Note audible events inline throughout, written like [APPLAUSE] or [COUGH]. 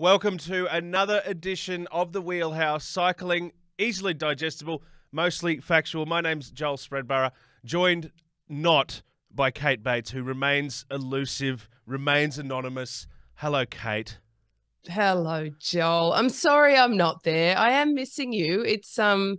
Welcome to another edition of the Wheelhouse Cycling, easily digestible, mostly factual. My name's Joel Spreadborough, joined not by Kate Bates, who remains elusive, remains anonymous. Hello, Kate. Hello, Joel. I'm sorry I'm not there. I am missing you. It's um,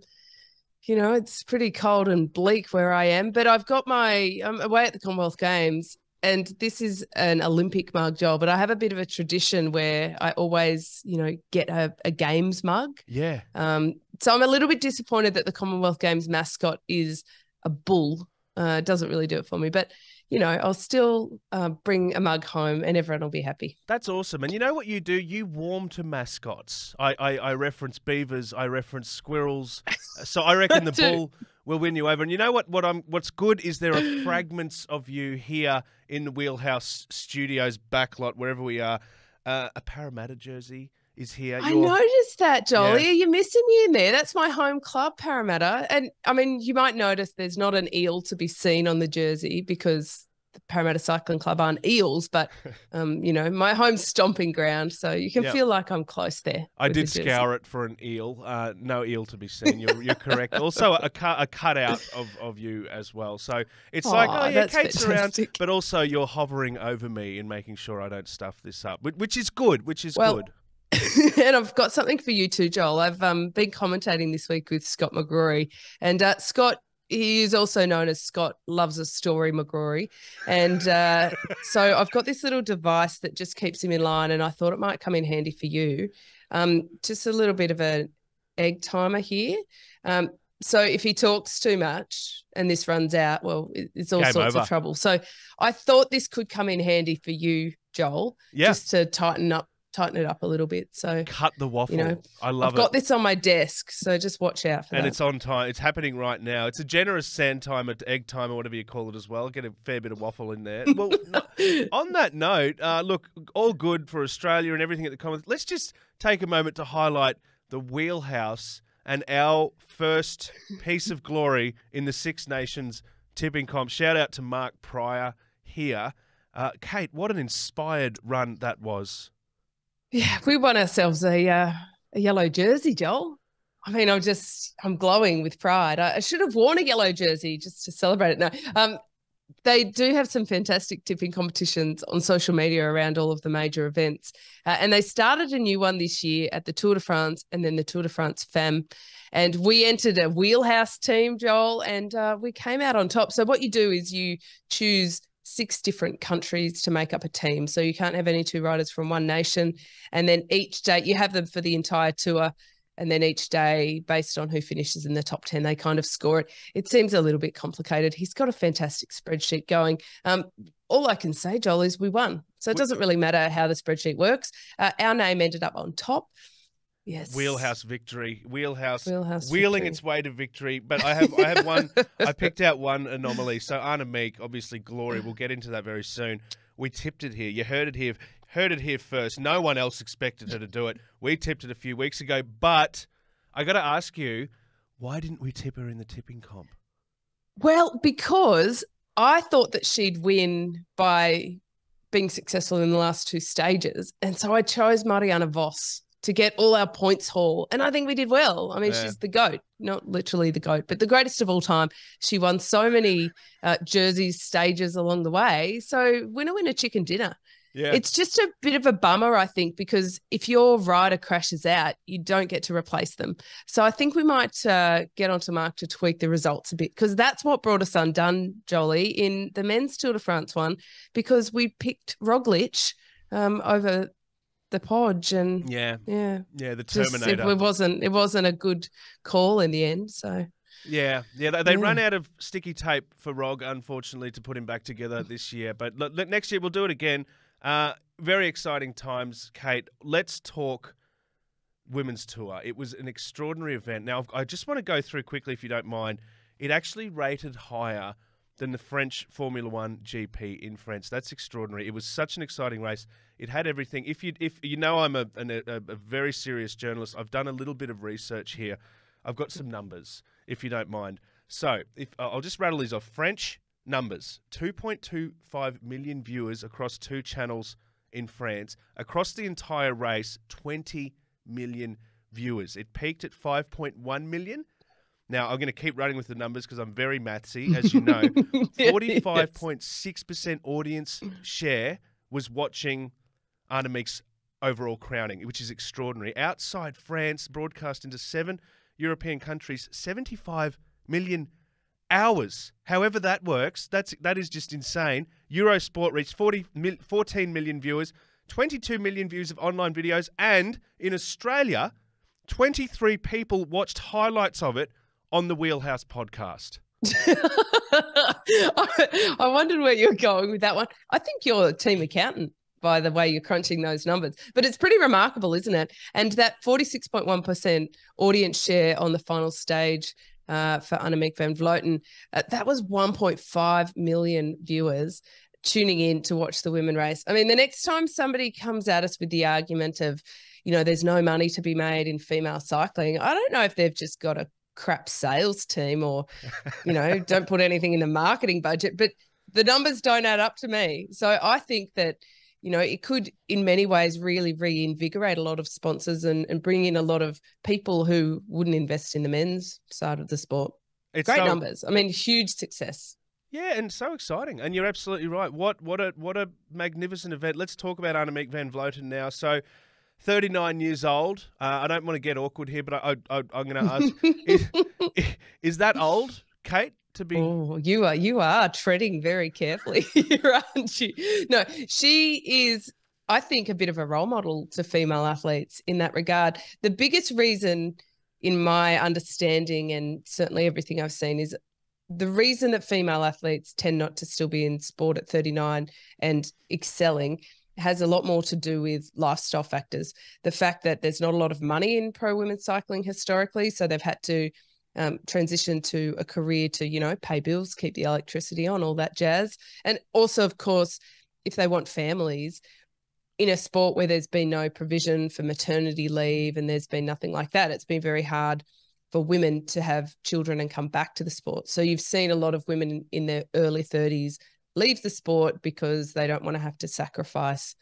you know, it's pretty cold and bleak where I am, but I've got my I'm away at the Commonwealth Games and this is an Olympic mug, Joel, but I have a bit of a tradition where I always, you know, get a, a games mug. Yeah. Um, so I'm a little bit disappointed that the Commonwealth Games mascot is a bull. Uh, doesn't really do it for me, but you know, I'll still uh, bring a mug home and everyone will be happy. That's awesome. And you know what you do? You warm to mascots. I, I, I reference beavers, I reference squirrels. [LAUGHS] So I reckon the bull will win you over. And you know what? What I'm what's good is there are [CLEARS THROAT] fragments of you here in the Wheelhouse Studios backlot, wherever we are. Uh, a Parramatta jersey is here. I Your- noticed that, Jolly. Yeah. You're missing me in there. That's my home club, Parramatta. And I mean, you might notice there's not an eel to be seen on the jersey because the Parramatta Cycling Club aren't eels, but [LAUGHS] um, you know, my home stomping ground. So you can Yeah. feel like I'm close there. I with the did scour it for an eel. Uh, no eel to be seen. You're, you're correct. Also, a, cut, a cutout of, of you as well. So it's like, oh, yeah, Kate's around. fantastic. But also, you're hovering over me and making sure I don't stuff this up, which, which is good, which is Well, good. [LAUGHS] and I've got something for you too, Joel. I've um, been commentating this week with Scott McGrory, and uh, Scott. He is also known as Scott Loves a Story McGrory. And uh, [LAUGHS] so I've got this little device that just keeps him in line, and I thought it might come in handy for you. Um, just a little bit of an egg timer here. Um, so if he talks too much and this runs out, well, it's all Game sorts over. of trouble. So I thought this could come in handy for you, Joel, Yeah. just to tighten up, tighten it up a little bit. So Cut the waffle. You know, I love it. I've got this on my desk, so just watch out for And that. And it's on time. It's happening right now. It's a generous sand timer, egg timer, or whatever you call it as well. Get a fair bit of waffle in there. Well, [LAUGHS] on that note, uh, look, all good for Australia and everything at the Commonwealth. Let's just take a moment to highlight the wheelhouse and our first piece of glory in the Six Nations tipping comp. Shout out to Mark Pryor here. Uh, Kate, what an inspired run that was. Yeah, we won ourselves a uh, a yellow jersey, Joel. I mean, I'm just I'm glowing with pride. I, I should have worn a yellow jersey just to celebrate it. No, um, they do have some fantastic tipping competitions on social media around all of the major events, uh, and they started a new one this year at the Tour de France and then the Tour de France Femme. And we entered a wheelhouse team, Joel, and uh, we came out on top. So what you do is you choose six different countries to make up a team. So you can't have any two riders from one nation. And then each day you have them for the entire tour. And then each day, based on who finishes in the top 10, they kind of score it. It seems a little bit complicated. He's got a fantastic spreadsheet going. Um, all I can say, Joel, is we won. So it doesn't really matter how the spreadsheet works. Uh, our name ended up on top. Yes. Wheelhouse victory. Wheelhouse Wheelhouse. wheeling victory. its way to victory. But I have I have one. I [LAUGHS] picked out one anomaly. So Annemiek, obviously glory. We'll get into that very soon. We tipped it here. You heard it here. Heard it here first. No one else expected her to do it. We tipped it a few weeks ago. But I got to ask you, why didn't we tip her in the tipping comp? Well, because I thought that she'd win by being successful in the last two stages. And so I chose Marianne Vos to get all our points haul. And I think we did well. I mean, Yeah. she's the GOAT, not literally the GOAT, but the greatest of all time. She won so many uh, jerseys, stages along the way. So winner, winner, chicken dinner. Yeah. It's just a bit of a bummer, I think, because if your rider crashes out, you don't get to replace them. So I think we might uh, get onto Mark to tweak the results a bit because that's what brought us undone, Jolie, in the men's Tour de France one, because we picked Roglic um, over the Podge, and yeah. yeah, Yeah. The just Terminator. it, it wasn't it wasn't a good call in the end. So Yeah, yeah. They, they Yeah. run out of sticky tape for Rog, unfortunately, to put him back together this year. But look, look, next year we'll do it again. Uh, very exciting times, Kate. Let's talk women's tour. It was an extraordinary event. Now, I just want to go through quickly, if you don't mind. It actually rated higher than the French Formula One GP in France. That's extraordinary. It was such an exciting race. It had everything. If you if you know I'm a, an, a, a very serious journalist, I've done a little bit of research here. I've got some numbers, if you don't mind. So, if I'll just rattle these off. French numbers: 2.25 million viewers across two channels in France. Across the entire race, 20 million viewers. It peaked at 5.1 million. Now, I'm going to keep running with the numbers because I'm very mathsy, as you know. [LAUGHS] 45.6% audience share was watching Annemiek's overall crowning, which is extraordinary. Outside France, broadcast into seven European countries, 75 million hours. However that works, that's that is just insane. Eurosport reached 40, 14 million viewers, 22 million views of online videos, and in Australia, 23 people watched highlights of it on the Wheelhouse podcast. [LAUGHS] I wondered where you're going with that one. I think you're a team accountant by the way you're crunching those numbers. But it's pretty remarkable, isn't it? And that 46.1% audience share on the final stage uh, for Annemiek van Vleuten, uh, that was 1.5 million viewers tuning in to watch the women race. I mean, the next time somebody comes at us with the argument of, you know, there's no money to be made in female cycling, I don't know if they've just got a crap sales team or, you know, [LAUGHS] don't put anything in the marketing budget, but the numbers don't add up to me. So I think that, you know, it could in many ways really reinvigorate a lot of sponsors and, and bring in a lot of people who wouldn't invest in the men's side of the sport. It's Great so, numbers. I mean, huge success. Yeah, and so exciting. And you're absolutely right. What what a what a magnificent event. Let's talk about Annemiek van Vleuten now. So 39 years old. Uh, I don't want to get awkward here, but I, I, am going to ask: [LAUGHS] is, is, that old, Kate? To be? Oh, you are you are treading very carefully, [LAUGHS] aren't you? No, she is. I think a bit of a role model to female athletes in that regard. The biggest reason, in my understanding, and certainly everything I've seen, is the reason that female athletes tend not to still be in sport at 39 and excelling has a lot more to do with lifestyle factors. The fact that there's not a lot of money in pro women's cycling historically, so they've had to um, transition to a career to, you know, pay bills, keep the electricity on, all that jazz. And also, of course, if they want families in a sport where there's been no provision for maternity leave and there's been nothing like that, it's been very hard for women to have children and come back to the sport. So you've seen a lot of women in their early 30s leave the sport because they don't want to have to sacrifice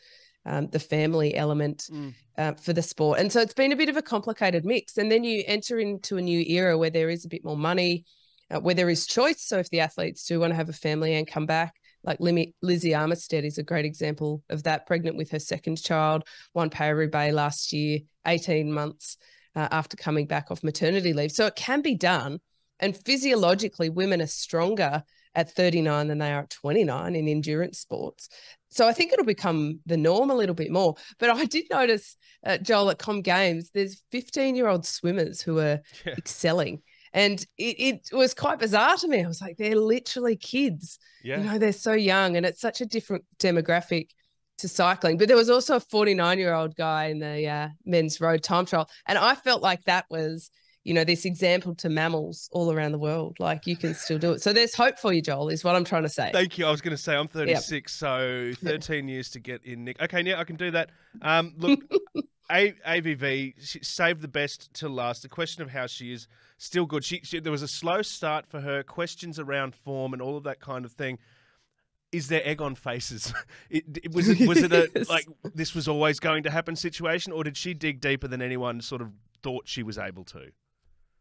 um, the family element mm. uh, for the sport. And so it's been a bit of a complicated mix. And then you enter into a new era where there is a bit more money, uh, where there is choice. So if the athletes do want to have a family and come back, like Lizzie Armitstead is a great example of that, pregnant with her second child, won Paris-Roubaix last year, 18 months uh, after coming back off maternity leave. So it can be done. And physiologically, women are stronger at 39 than they are at 29 in endurance sports. So I think it'll become the norm a little bit more. But I did notice, uh, Joel, at Com Games, there's 15 year old swimmers who are [LAUGHS] yeah. excelling. And it, it was quite bizarre to me. I was like, they're literally kids. Yeah. You know, they're so young and it's such a different demographic to cycling. But there was also a 49 year old guy in the uh, men's road time trial. And I felt like that was you know, this example to mammals all around the world. Like you can still do it. So there's hope for you, Joel, is what I'm trying to say. Thank you. I was going to say I'm 36, yep. so 13 years to get in, Nick. Okay, yeah, I can do that. Um, look, [LAUGHS] A- AVV saved the best to last. The question of how she is still good. She, she, there was a slow start for her. Questions around form and all of that kind of thing. Is there egg on faces? [LAUGHS] It, it, was it was it a [LAUGHS] yes. like this was always going to happen situation, or did she dig deeper than anyone sort of thought she was able to?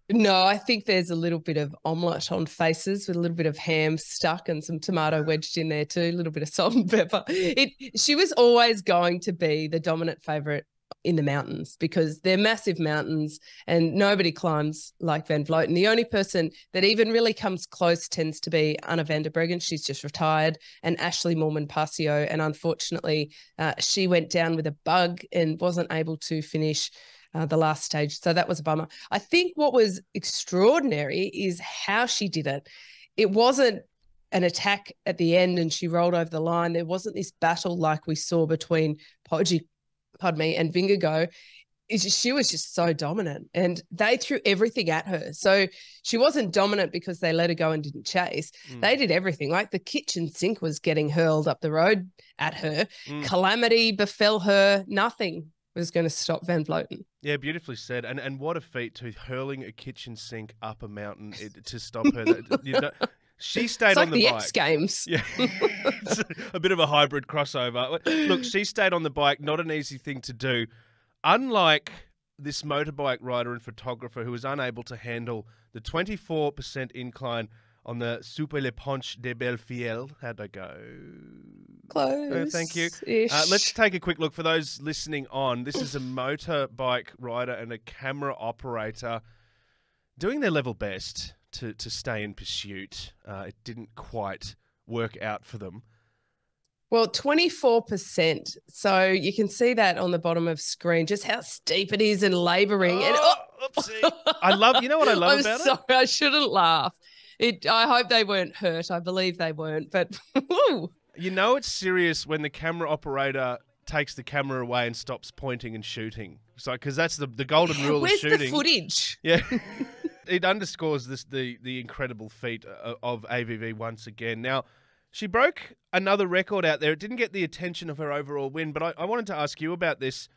No, I think there's a little bit of omelette on faces with a little bit of ham stuck and some tomato wedged in there too, a little bit of [LAUGHS] salt and pepper. It she was always going to be the dominant favorite in the mountains because they're massive mountains and nobody climbs like Van Vleuten. The only person that even really comes close tends to be Anna van der Breggen. She's just retired, and Ashleigh Moolman Pasio. And unfortunately, uh, she went down with a bug and wasn't able to finish uh, the last stage. So that was a bummer. I think what was extraordinary is how she did it. It wasn't an attack at the end and she rolled over the line. There wasn't this battle like we saw between Poggi, pardon me, and Vingegaard. Just, she was just so dominant and they threw everything at her. So she wasn't dominant because they let her go and didn't chase. Mm. They did everything. Like the kitchen sink was getting hurled up the road at her. Mm. Calamity befell her. Nothing was going to stop Van Vleuten. Yeah, beautifully said. And and what a feat to hurling a kitchen sink up a mountain it, [LAUGHS] to stop her. That, She stayed It's like on the, the bike. X Games. Yeah, [LAUGHS] It's a bit of a hybrid crossover. Look, she stayed on the bike. Not an easy thing to do. Unlike this motorbike rider and photographer who was unable to handle the 24% incline on the Super Le Ponche de Bellefiel. How'd I go? Close. thank you. Uh, let's take a quick look for those listening on. This is a [CLEARS THROAT] motorbike rider and a camera operator doing their level best to, to stay in pursuit. Uh, it didn't quite work out for them. Well, 24%. So you can see that on the bottom of screen, just how steep it is and laboring. and Oh, oopsie. I love. You know what I love [LAUGHS] I'm about sorry, it? I shouldn't laugh. It. I hope they weren't hurt. I believe they weren't, but [LAUGHS] You know it's serious when the camera operator takes the camera away and stops pointing and shooting. So, because that's the the golden rule where's of the shooting. footage? Yeah. [LAUGHS] it underscores this the the incredible feat uh, of AVV once again. Now, she broke another record out there. It didn't get the attention of her overall win, but I, I wanted to ask you about this.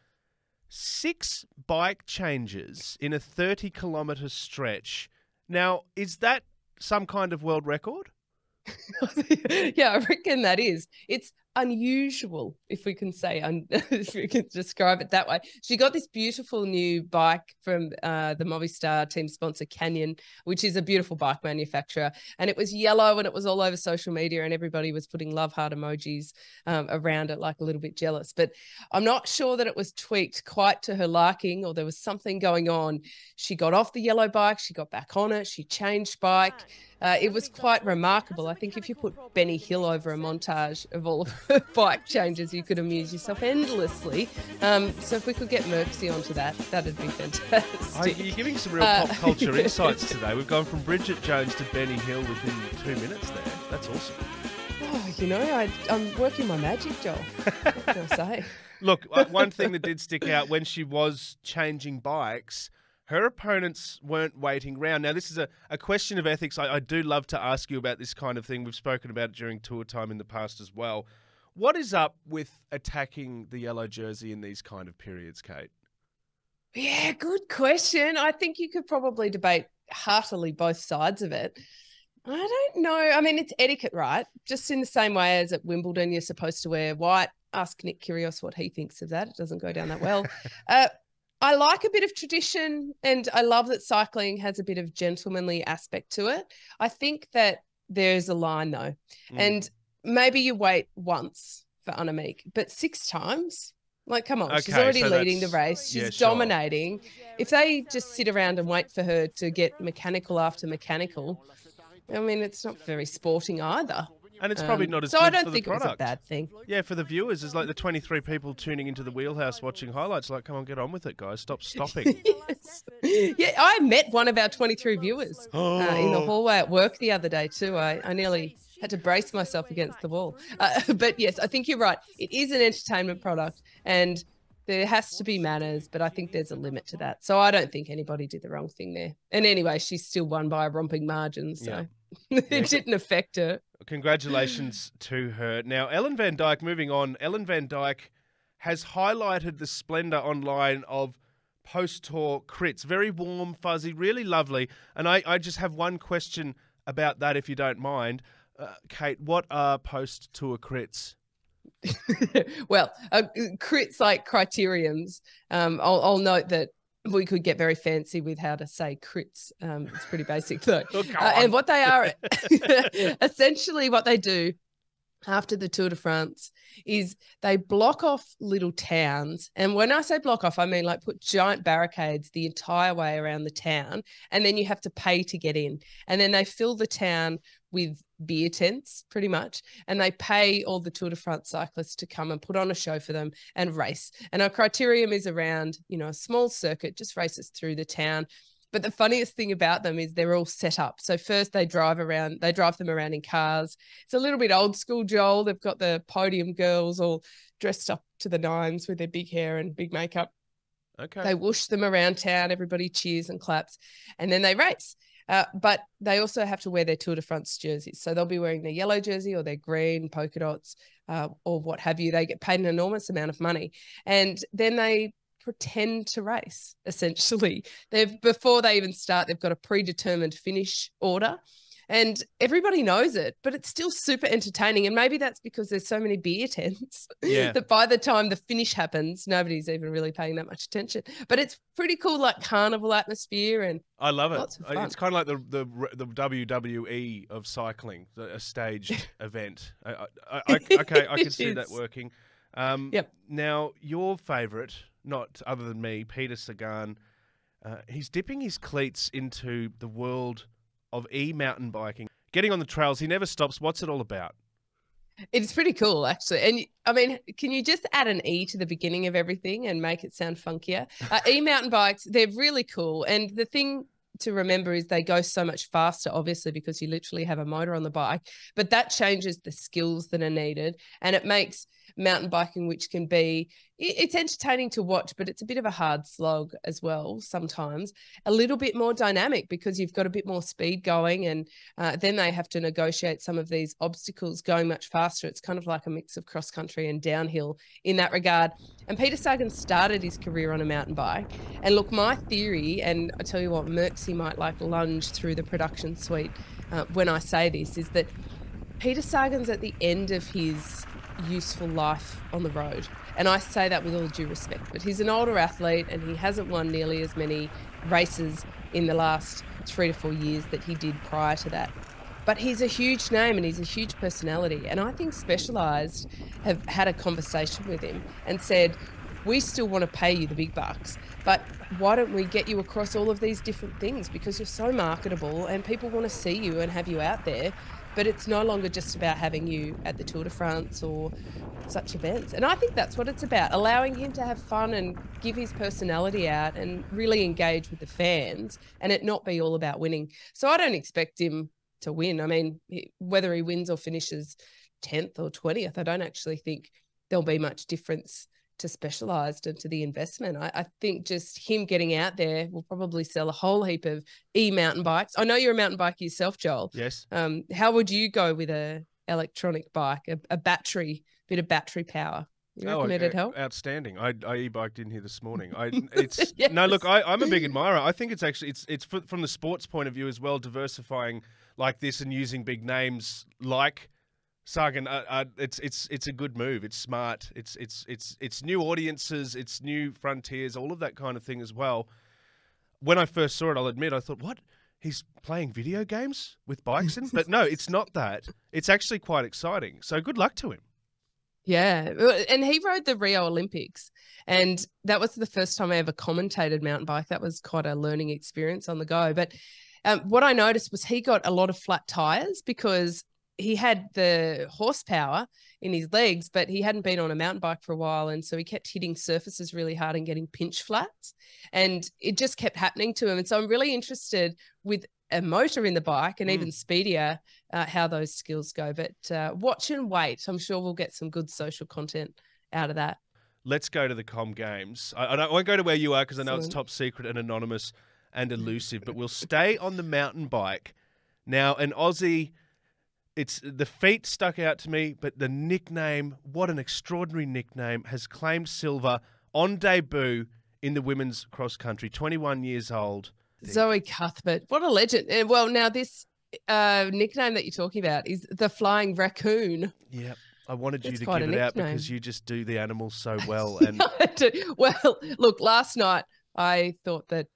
Six bike changes in a 30 kilometre stretch. Now, is that some kind of world record? [LAUGHS] yeah, I reckon that is. It's unusual, if we can say, un- [LAUGHS] if we can describe it that way. She got this beautiful new bike from uh, the Movistar team sponsor Canyon, which is a beautiful bike manufacturer, and it was yellow and it was all over social media, and everybody was putting love heart emojis um, around it, like a little bit jealous. But I'm not sure that it was tweaked quite to her liking, or there was something going on. She got off the yellow bike, she got back on it, she changed bike. Uh, it was quite remarkable. I think if you put Benny Hill over a montage of all of [LAUGHS] bike changes, you could amuse yourself endlessly. Um, so if we could get Merksy onto that, that'd be fantastic. you're giving some real Uh, pop culture [LAUGHS] insights today. We've gone from Bridget Jones to Benny Hill within two minutes there. That's awesome. Oh, you know, I, I'm working my magic, Joel. What can I say? [LAUGHS] Look, uh, one thing that did stick out when she was changing bikes, her opponents weren't waiting round. Now, this is a, a question of ethics. I, I do love to ask you about this kind of thing. We've spoken about it during tour time in the past as well. What is up with attacking the yellow jersey in these kind of periods, Kate? Yeah, good question. I think you could probably debate heartily both sides of it. I don't know. I mean, it's etiquette, right? Just in the same way as at Wimbledon, you're supposed to wear white. Ask Nick Kyrgios what he thinks of that. It doesn't go down that well. [LAUGHS] uh, I like a bit of tradition, and I love that cycling has a bit of gentlemanly aspect to it. I think that there's a line though, Mm. and maybe you wait once for Annemiek, but six times. Like, come on, okay, she's already so leading the race. yeah, She's sure. dominating. If they just sit around and wait for her to get mechanical after mechanical, I mean, it's not very sporting either. and it's probably Um, not as so I don't think the it was a bad thing. Yeah, for the viewers, it's like the 23 people tuning into the wheelhouse watching highlights. Like, come on, get on with it, guys. Stop [LAUGHS] stopping. yes. Yeah, I met one of our 23 viewers uh, in the Oh. [GASPS] hallway at work the other day too. I, I nearly had to brace myself against the wall. Uh, [LAUGHS] but yes, I think you're right. It is an entertainment product and there has to be manners, but I think there's a limit to that. So I don't think anybody did the wrong thing there. And anyway, she still won by a romping margin. So [LAUGHS] it Yeah. didn't affect her. Congratulations [SIGHS] to her. Now, Ellen Van Dijk, moving on, Ellen Van Dijk has highlighted the splendor online of post tour crits. Very warm, fuzzy, really lovely. And I, I just have one question about that, if you don't mind. Uh, Kate, what are post tour crits? [LAUGHS] well, uh, crits like criteriums. Um, I'll, I'll note that we could get very fancy with how to say crits. Um, it's pretty basic though. [LAUGHS] Oh, Uh, and what they are [LAUGHS] essentially what they do after the Tour de France is they block off little towns. And when I say block off, I mean like put giant barricades the entire way around the town. And then you have to pay to get in. And then they fill the town with beer tents pretty much. And they pay all the Tour de France cyclists to come and put on a show for them and race. And our criterium is around, you know, a small circuit, just races through the town. But the funniest thing about them is they're all set up. So first they drive around, they drive them around in cars. It's a little bit old school, Joel. They've got the podium girls all dressed up to the nines with their big hair and big makeup. Okay. They whoosh them around town. Everybody cheers and claps, and then they race. Uh, but they also have to wear their Tour de France jerseys. So they'll be wearing their yellow jersey or their green polka dots uh, or what have you. They get paid an enormous amount of money. And then they pretend to race, essentially. [LAUGHS] They've before they even start, they've got a predetermined finish order. and everybody knows it, but it's still super entertaining. And maybe that's because there's so many beer tents Yeah. [LAUGHS] that by the time the finish happens, nobody's even really paying that much attention. But it's pretty cool, like carnival atmosphere. And I love it. Lots of fun. It's kind of like the, the the WWE of cycling, the- a staged [LAUGHS] event. I, I, I, okay, I can see that working. Um, Yep. Now, your favourite, not other than me, Peter Sagan, uh, he's dipping his cleats into the world of e mountain biking. Getting on the trails, he never stops. What's it all about? it's pretty cool, actually. And I mean, can you just add an E to the beginning of everything and make it sound funkier? Uh, [LAUGHS] e mountain bikes, they're really cool. And the thing to remember is they go so much faster, obviously, because you literally have a motor on the bike. But that changes the skills that are needed. And it makes mountain biking, which can be, it's entertaining to watch, but it's a bit of a hard slog as well sometimes. A little bit more dynamic because you've got a bit more speed going. And uh, then they have to negotiate some of these obstacles going much faster. It's kind of like a mix of cross country and downhill in that regard. And Peter Sagan started his career on a mountain bike. And look, my theory, and I tell you what, Merxy might like lunge through the production suite uh, when I say this, is that Peter Sagan's at the end of his useful life on the road. And I say that with all due respect, but he's an older athlete and he hasn't won nearly as many races in the last three to four years that he did prior to that. But he's a huge name and he's a huge personality. And I think Specialized have had a conversation with him and said, we still want to pay you the big bucks, but why don't we get you across all of these different things? Because you're so marketable and people want to see you and have you out there. But it's no longer just about having you at the Tour de France or such events. And I think that's what it's about allowing him to have fun and give his personality out and really engage with the fans and it not be all about winning. So I don't expect him to win. I mean, whether he wins or finishes 10th or 20th, I don't actually think there'll be much difference to specialized and to the investment. I, I think just him getting out there will probably sell a whole heap of e mountain bikes. I know you're a mountain biker yourself, Joel. Yes. Um, how would you go with a electronic bike, a, a battery, bit of battery power? You Oh, reckon it'd uh, help? Outstanding. I, I e-biked in here this morning. I [LAUGHS] it's Yes. no look. I, I'm a big admirer. I think it's actually it's it's from the sports point of view as well, diversifying like this and using big names like Sagan. Uh, uh, it's it's it's a good move. It's smart. It's it's it's it's new audiences. It's new frontiers. All of that kind of thing as well. When I first saw it, I'll admit I thought, what? He's playing video games with bikes in? But no, it's not that. It's actually quite exciting. So good luck to him. Yeah. And he rode the Rio Olympics. And that was the first time I ever commentated mountain bike. That was quite a learning experience on the go. But um, what I noticed was he got a lot of flat tires because he had the horsepower in his legs, but he hadn't been on a mountain bike for a while. And so he kept hitting surfaces really hard and getting pinch flats. And it just kept happening to him. And so I'm really interested with a motor in the bike and Mm. even speedier uh, how those skills go. But uh, watch and wait. I'm sure we'll get some good social content out of that. let's go to the com games. I, I don't- I won't go to where you are because I know it's top secret and anonymous and elusive, but we'll [LAUGHS] stay on the mountain bike. Now, an Aussie, it's the feet stuck out to me, but the nickname, what an extraordinary nickname, has claimed silver on debut in the women's cross country. 21 years old. Zoe Cuthbert, what a legend. Uh, Well, now this uh, nickname that you're talking about is the Flying Raccoon. Yep. I wanted you That's to give it out because you just do the animals so well. [LAUGHS] And well, look, last night I thought that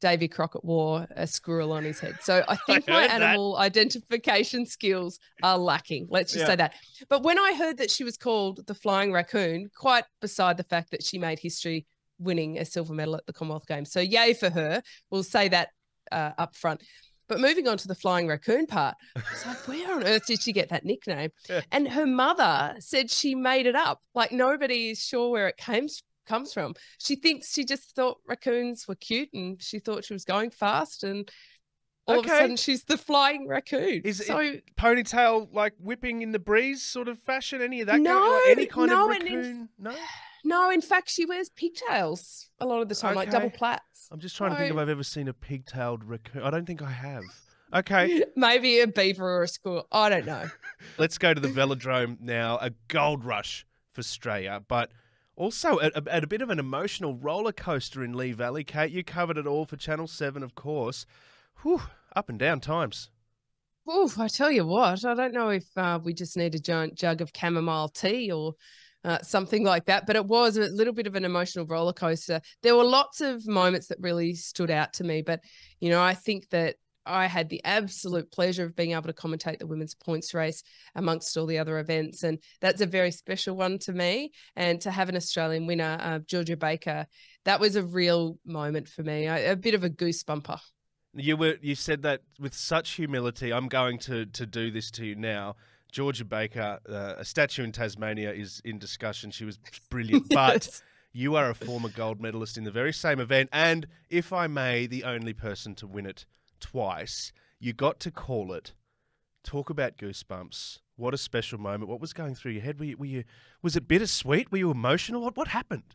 Davy Crockett wore a squirrel on his head. So [LAUGHS] I think my heard that. animal identification skills are lacking. Let's just Yeah. say that. But when I heard that she was called the Flying Raccoon, quite beside the fact that she made history winning a silver medal at the Commonwealth Games. So yay for her. We'll say that uh, up front. But moving on to the flying raccoon part, it's like, where on earth did she get that nickname? Yeah. And her mother said she made it up. Like nobody is sure where it came comes from. She thinks she just thought raccoons were cute and she thought she was going fast and all of a sudden she's the flying raccoon. Is it- so ponytail like whipping in the breeze sort of fashion? Any of that? No, going, or any kind no, of and in- raccoon? No. [SIGHS] no, in fact she wears pigtails a lot of the time, like double Okay. plaits. I'm just trying to think if I've ever seen a pig-tailed raccoon. I don't think I have. Okay, [LAUGHS] Maybe a beaver or a squirrel. I don't know. [LAUGHS] let's go to the velodrome now. A gold rush for Australia, but also at, a bit of an emotional roller coaster in Lee Valley. Kate, you covered it all for Channel Seven, of course. Whew, up and down times. Oof, I tell you what, I don't know if uh, we just need a giant jug of chamomile tea or uh, something like that. But it was a little bit of an emotional roller coaster. There were lots of moments that really stood out to me. But, you know, I think that I had the absolute pleasure of being able to commentate the women's points race amongst all the other events. And that's a very special one to me. And to have an Australian winner, uh, Georgia Baker, that was a real moment for me, a, a bit of a goosebumper. You were you said that with such humility. I'm going to to do this to you now. Georgia Baker, uh, a statue in Tasmania, is in discussion. She was brilliant, [LAUGHS] but you are a former gold medalist in the very same event, and if I may, the only person to win it twice. You got to call it. Talk about goosebumps. What a special moment. What was going through your head? Were you, were you was it bittersweet? Were you emotional? What what happened?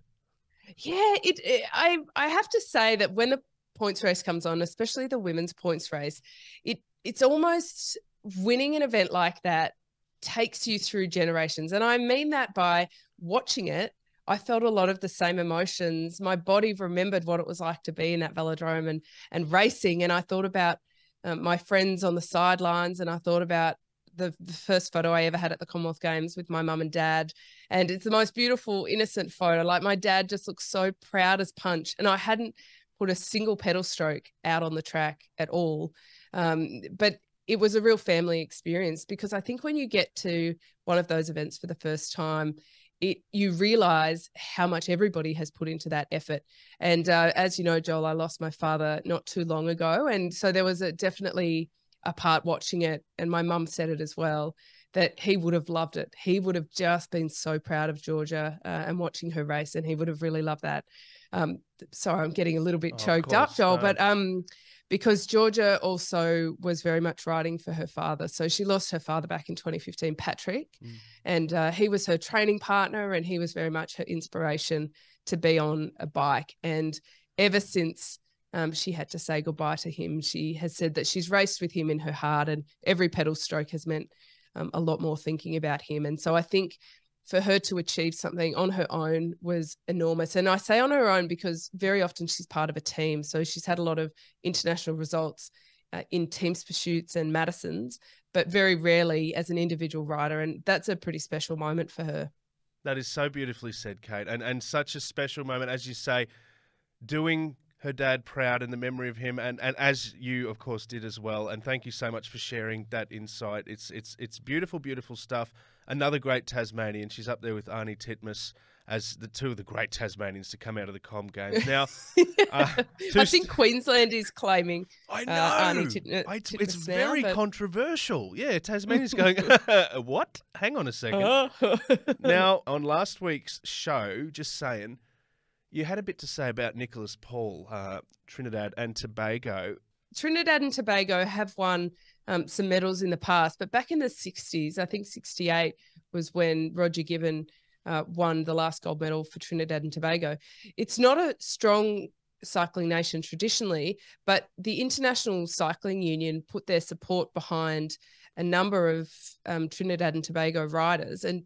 Yeah, it, it. I I have to say that when the points race comes on, especially the women's points race, it it's almost winning an event like that takes you through generations, and I mean that by watching it. I felt a lot of the same emotions. My body remembered what it was like to be in that velodrome and and racing, and I thought about um, my friends on the sidelines, and I thought about the, the first photo I ever had at the Commonwealth Games with my mum and dad. And it's the most beautiful, innocent photo. Like my dad just looks so proud as punch. And I hadn't put a single pedal stroke out on the track at all. Um, but it was a real family experience because I think when you get to one of those events for the first time, it you realize how much everybody has put into that effort. And uh, as you know, Joel, I lost my father not too long ago, and so there was a definitely a part watching it, and my mum said it as well that he would have loved it. He would have just been so proud of Georgia uh, and watching her race, and he would have really loved that. Um, sorry, I'm getting a little bit Oh, choked up, Joel, no. but um, because Georgia also was very much riding for her father. So she lost her father back in 2015, Patrick, Mm. and uh, he was her training partner, and he was very much her inspiration to be on a bike. And ever since um, she had to say goodbye to him, she has said that she's raced with him in her heart, and every pedal stroke has meant um, a lot more thinking about him. And so I think for her to achieve something on her own was enormous. And I say on her own because very often she's part of a team. So she's had a lot of international results uh, in teams pursuits and Madison's, but very rarely as an individual rider. And that's a pretty special moment for her. That is so beautifully said, Kate, and and such a special moment, as you say, doing her dad proud in the memory of him, and, and as you of course did as well. And thank you so much for sharing that insight. It's it's it's beautiful, beautiful stuff. Another great Tasmanian. She's up there with Arnie Titmus as the two of the great Tasmanians to come out of the Com Games. [LAUGHS] Now, uh, I think Queensland is claiming I know. uh, Arnie uh, I- it's Titmus now, very but- controversial. Yeah, Tasmania's going, [LAUGHS] [LAUGHS] what? Hang on a second. Now, on last week's show, just saying, you had a bit to say about Nicholas Paul, uh, Trinidad and Tobago. Trinidad and Tobago have won um, some medals in the past, but back in the 60s, I think 68 was when Roger Gibbon uh, won the last gold medal for Trinidad and Tobago. It's not a strong cycling nation traditionally, but the International Cycling Union put their support behind a number of um, Trinidad and Tobago riders and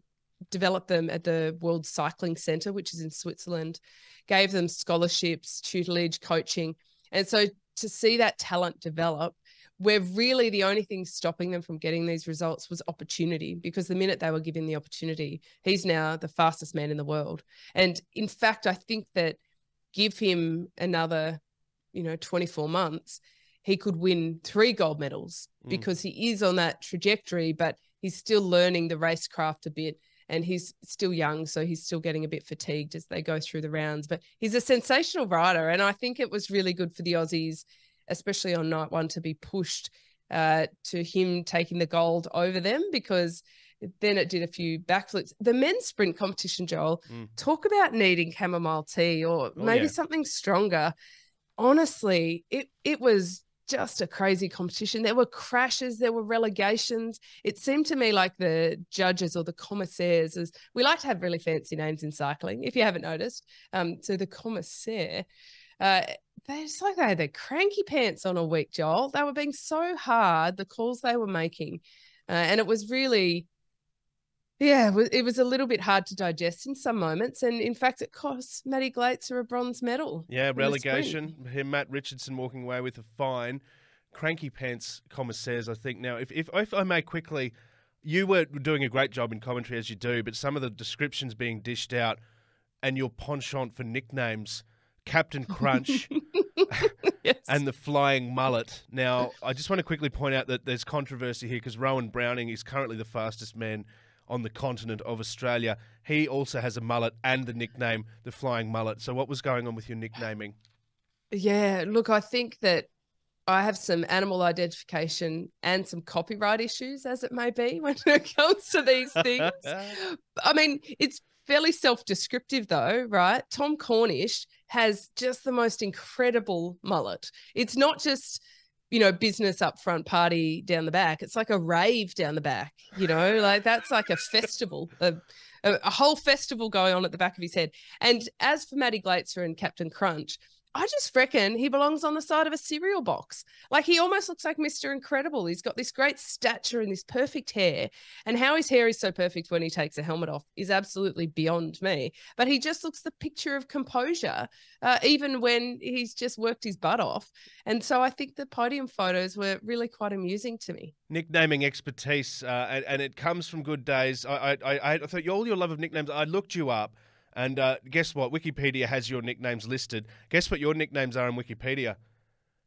developed them at the World Cycling Centre, which is in Switzerland, gave them scholarships, tutelage, coaching. And so to see that talent develop, where really the only thing stopping them from getting these results was opportunity, because the minute they were given the opportunity, he's now the fastest man in the world. And in fact, I think that give him another, you know, 24 months, he could win three gold medals Mm. because he is on that trajectory, but he's still learning the racecraft a bit and he's still young, so he's still getting a bit fatigued as they go through the rounds. But he's a sensational rider, and I think it was really good for the Aussies, especially on night one, to be pushed uh, to him taking the gold over them because then it did a few backflips. The men's sprint competition, Joel, Mm. talk about needing chamomile tea or Oh, maybe yeah. something stronger. Honestly, it it was just a crazy competition. There were crashes, there were relegations. It seemed to me like the judges or the commissaires, as we like to have really fancy names in cycling, if you haven't noticed. Um, so the commissaire, uh, they it's like they had their cranky pants on all week, Joel. They were being so hard, the calls they were making. Uh, and it was really, yeah, it was, it was a little bit hard to digest in some moments. And in fact, it cost Matty Glaetzer a bronze medal. Yeah, relegation. Him, Matt Richardson walking away with a fine. Cranky Pants commissaires, I think. Now, if, if, if I may quickly, you were doing a great job in commentary as you do, but some of the descriptions being dished out and your penchant for nicknames, Captain Crunch [LAUGHS] yes. and the Flying Mullet. Now, I just want to quickly point out that there's controversy here because Rowan Browning is currently the fastest man on the continent of Australia. He also has a mullet and the nickname the Flying Mullet. So, what was going on with your nicknaming? Yeah, look, I think that I have some animal identification and some copyright issues, as it may be, [LAUGHS] when it comes to these things. [LAUGHS] I mean, it's fairly self descriptive, though, right? Tom Cornish has just the most incredible mullet. It's not just, you know, business up front, party down the back. It's like a rave down the back, you know, like that's like a festival, a, a, a whole festival going on at the back of his head. And as for Matty Glaetzer and Captain Crunch, I just reckon he belongs on the side of a cereal box. Like he almost looks like Mr. Incredible. He's got this great stature and this perfect hair. And how his hair is so perfect when he takes a helmet off is absolutely beyond me. But he just looks the picture of composure, uh, even when he's just worked his butt off. And so I think the podium photos were really quite amusing to me. Nicknaming expertise, uh, and, and, it comes from good days. I, I, I thought you all your love of nicknames, I looked you up. And uh, guess what? Wikipedia has your nicknames listed. Guess what your nicknames are in Wikipedia?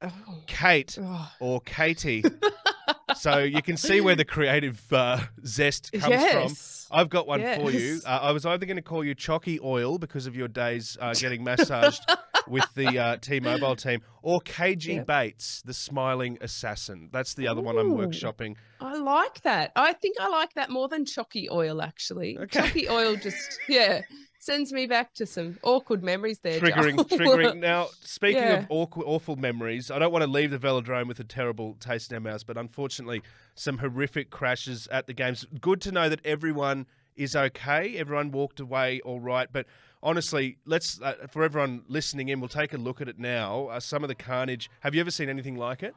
Oh. Kate Oh. or Katie. [LAUGHS] so you can see where the creative uh, zest comes from. I've got one for you. Uh, I was either going to call you Chalky Oil because of your days uh, getting massaged [LAUGHS] with the uh, T-Mobile team, or KG Yep. Bates, the smiling assassin. That's the other one I'm workshopping. I like that. I think I like that more than chalky oil, actually. Okay. Chalky oil just, yeah, sends me back to some awkward memories there. triggering, Joel. triggering. Now, [LAUGHS] speaking Yeah. of awkward, awful memories, I don't want to leave the velodrome with a terrible taste in our mouths, but unfortunately, some horrific crashes at the games. Good to know that everyone is okay. Everyone walked away all right, but. Honestly, let's uh, for everyone listening in, we'll take a look at it now. Uh, some of the carnage. Have you ever seen anything like it?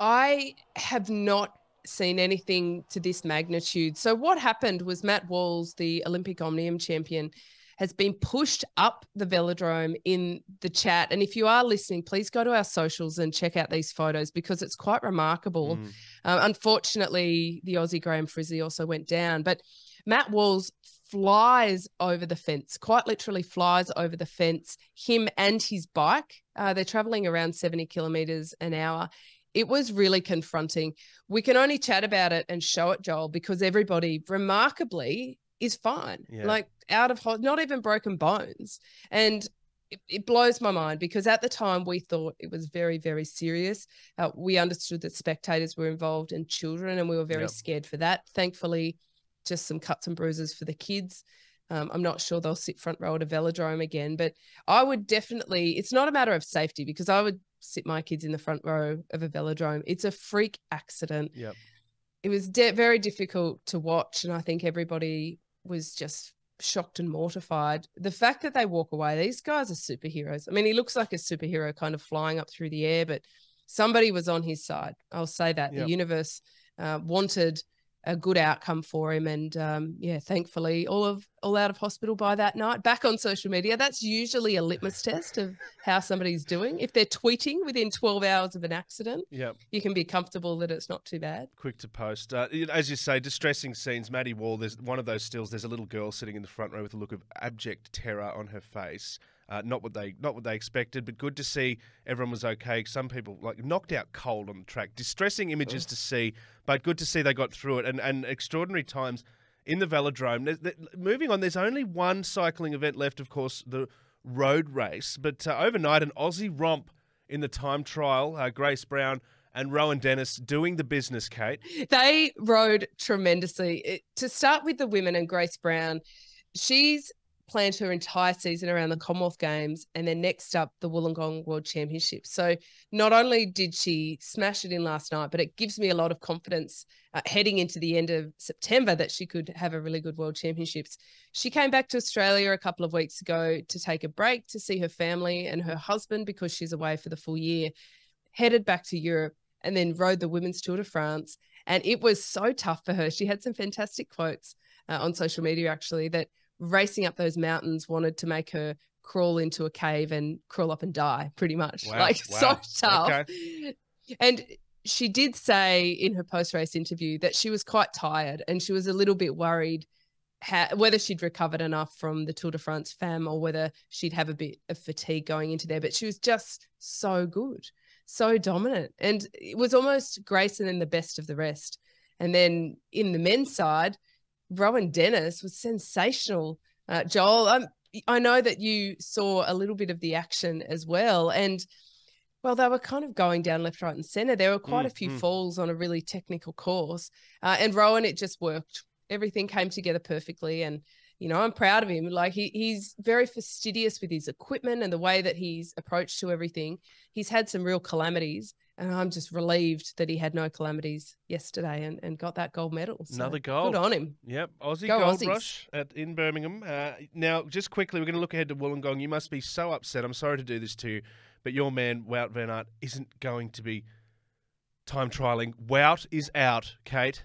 I have not seen anything to this magnitude. So what happened was Matt Walls, the Olympic Omnium champion, has been pushed up the velodrome in the chat. And if you are listening, please go to our socials and check out these photos because it's quite remarkable. Mm. Uh, unfortunately, the Aussie Graeme Frislie also went down, but Matt Walls flies over the fence, quite literally flies over the fence, him and his bike. Uh, they're traveling around 70 kilometers an hour. It was really confronting. We can only chat about it and show it, Joel, because everybody remarkably is fine, Yeah. like out of not even broken bones. And it, it blows my mind because at the time we thought it was very, very serious. Uh, we understood that spectators were involved and children, and we were very Yep. scared for that. Thankfully, just some cuts and bruises for the kids. Um, I'm not sure they'll sit front row at a velodrome again, but I would definitely, it's not a matter of safety because I would sit my kids in the front row of a velodrome. It's a freak accident. Yep. It was de- very difficult to watch. And I think everybody was just shocked and mortified. The fact that they walk away, these guys are superheroes. I mean, he looks like a superhero kind of flying up through the air, but somebody was on his side. I'll say that. Yep. The universe uh, wanted a good outcome for him and um, yeah thankfully all of all out of hospital by that night back on social media that's usually a litmus test of how somebody's doing if they're tweeting within 12 hours of an accident Yep. you can be comfortable that it's not too bad quick to post. Uh, as you say, distressing scenes. Maddie Wall, there's one of those stills. There's a little girl sitting in the front row with a look of abject terror on her face. Uh, not what they not what they expected, but good to see everyone was okay. Some people like knocked out cold on the track. Distressing images to see, but good to see they got through it. And and extraordinary times in the velodrome. There's- there- moving on, there's only one cycling event left, of course, the road race. But uh, overnight, an Aussie romp in the time trial. Uh, Grace Brown and Rohan Dennis doing the business, Kate. they rode tremendously It- to start with the women and grace brown she's planned her entire season around the Commonwealth Games and then next up the Wollongong World Championship. So not only did she smash it in last night, but it gives me a lot of confidence uh, heading into the end of September that she could have a really good World Championships. She came back to Australia a couple of weeks ago to take a break to see her family and her husband because she's away for the full year. Headed back to Europe and then rode the Women's Tour de France. And it was so tough for her. She had some fantastic quotes uh, on social media actually that racing up those mountains wanted to make her crawl into a cave and crawl up and die pretty much [LAUGHS] Wow, like wow. so tough and she did say in her post race interview that she was quite tired and she was a little bit worried how, whether she'd recovered enough from the Tour de France fam or whether she'd have a bit of fatigue going into there. But she was just so good, so dominant. And it was almost Grayson and then the best of the rest. And then in the men's side, Rohan Dennis was sensational. Uh, Joel, um, I know that you saw a little bit of the action as well. And well, they were kind of going down left, right, and center. There were quite mm, a few mm. falls on a really technical course. Uh, and Rohan, it just worked everything came together perfectly and you know i'm proud of him like he, he's very fastidious with his equipment and the way that he's approached to everything he's had some real calamities and i'm just relieved that he had no calamities yesterday and, and got that gold medal. So another gold. good on him. Yep aussie Go gold Aussies. rush at in birmingham. Uh, now just quickly we're going to look ahead to wollongong. You must be so upset. I'm sorry to do this to you but your man wout van aert isn't going to be time trialing. Wout is out kate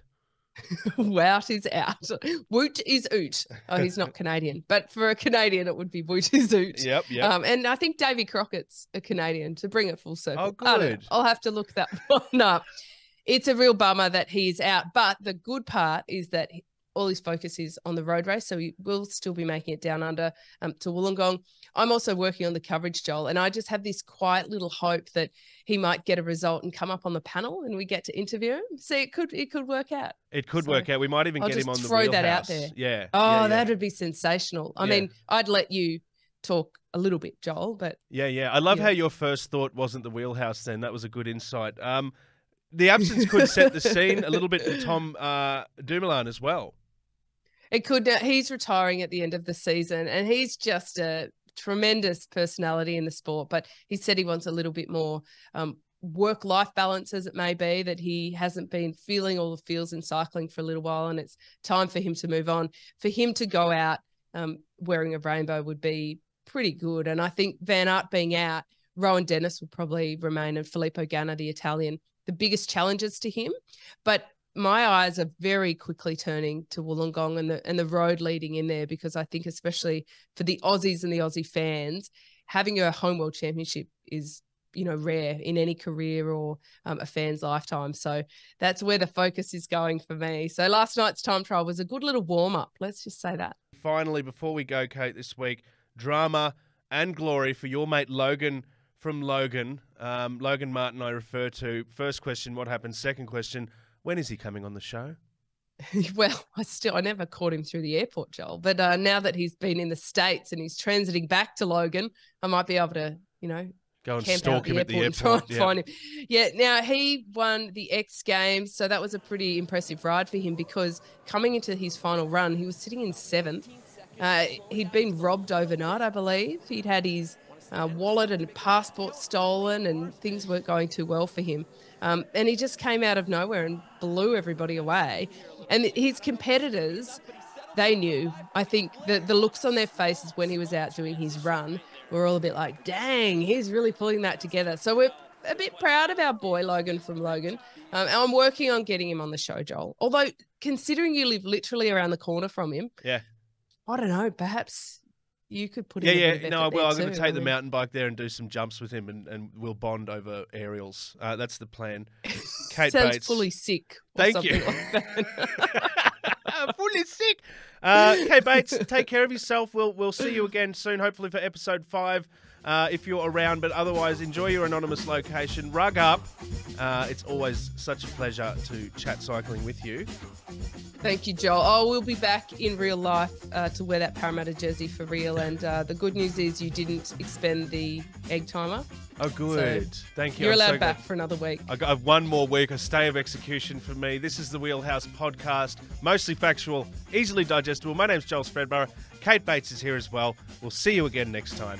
[LAUGHS] Wout is out. Woot is oot. Oh, he's not Canadian, but for a Canadian, it would be Woot is oot. Yep, yep. Um, and I think Davy Crockett's a Canadian to bring it full circle. Oh, good. I'll have to look that [LAUGHS] one up. It's a real bummer that he's out, but the good part is that all his focus is on the road race. So he will still be making it down under um, to Wollongong. I'm also working on the coverage, Joel, and I just have this quiet little hope that he might get a result and come up on the panel and we get to interview him. See, it could it could work out. It could so work out. We might even I'll get him on the throw that out there. Yeah. Oh, yeah, yeah. that would be sensational. I yeah. mean, I'd let you talk a little bit, Joel, but yeah, yeah. I love how your first thought wasn't the wheelhouse. Then that was a good insight. Um, the absence could set the scene a little bit for Tom uh, Dumoulin as well. It could. Uh, he's retiring at the end of the season, and he's just a tremendous personality in the sport. But he said he wants a little bit more um, work life balance, as it may be, that he hasn't been feeling all the feels in cycling for a little while, and it's time for him to move on. For him to go out um, wearing a rainbow would be pretty good. And I think Van Aert being out, Rohan Dennis will probably remain, and Filippo Ganna, the Italian, the biggest challenges to him. But my eyes are very quickly turning to Wollongong and the and the road leading in there because I think especially for the Aussies and the Aussie fans, having a home world championship is you know rare in any career or um, a fan's lifetime. So that's where the focus is going for me. So last night's time trial was a good little warm up. Let's just say that. Finally, before we go, Kate, this week drama and glory for your mate Logan from Logan. Um, Logan Martin, I refer to. First question, what happened? Second question, when is he coming on the show? [LAUGHS] well, I still I never caught him through the airport, Joel. But uh, now that he's been in the states and he's transiting back to Logan, I might be able to, you know, go and stalk him at the airport. And try and yeah. find him. Yeah. Now he won the X Games, so that was a pretty impressive ride for him because coming into his final run, he was sitting in seventh. Uh, he'd been robbed overnight, I believe. He'd had his uh, wallet and passport stolen, and things weren't going too well for him. Um, and he just came out of nowhere and blew everybody away. And his competitors, they knew. I think the, the looks on their faces when he was out doing his run were all a bit like, dang, he's really pulling that together. So we're a bit proud of our boy Logan from Logan. Um, and I'm working on getting him on the show, Joel. Although, considering you live literally around the corner from him, yeah, I don't know. Perhaps you could put yeah, yeah. No, I well, I'm going to take the mountain bike there and do some jumps with him, and, and we'll bond over aerials. Uh, that's the plan. [LAUGHS] Kate Sounds Bates, fully sick. Thank you. Like [LAUGHS] fully sick. [LAUGHS] Uh, Kate Bates, take care of yourself. We'll we'll see you again soon, hopefully for episode five. Uh, if you're around, but otherwise, enjoy your anonymous location. Rug up. Uh, it's always such a pleasure to chat cycling with you. Thank you, Joel. Oh, we'll be back in real life uh, to wear that Parramatta jersey for real. And uh, the good news is you didn't expend the egg timer. Oh, good. So Thank you. You're I'm allowed so back for another week. I got one more week, a stay of execution for me. This is the Wheelhouse podcast, mostly factual, easily digestible. My name's Joel Spreadborough. Kate Bates is here as well. We'll see you again next time.